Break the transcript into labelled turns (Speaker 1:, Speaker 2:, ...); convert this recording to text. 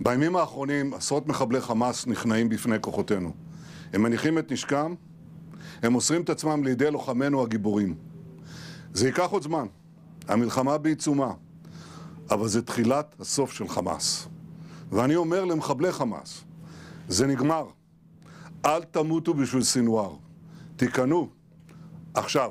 Speaker 1: בימים האחרונים עשרות מחבלי חמאס נכנעים בפני כוחותינו. הם מניחים את נשקם, הם מוסרים את עצמם לידי לוחמינו הגיבורים. זה ייקח עוד זמן, המלחמה בעיצומה, אבל זה תחילת הסוף של חמאס. ואני אומר למחבלי חמאס, זה נגמר. אל תמותו בשביל סינואר. תיכנעו, עכשיו.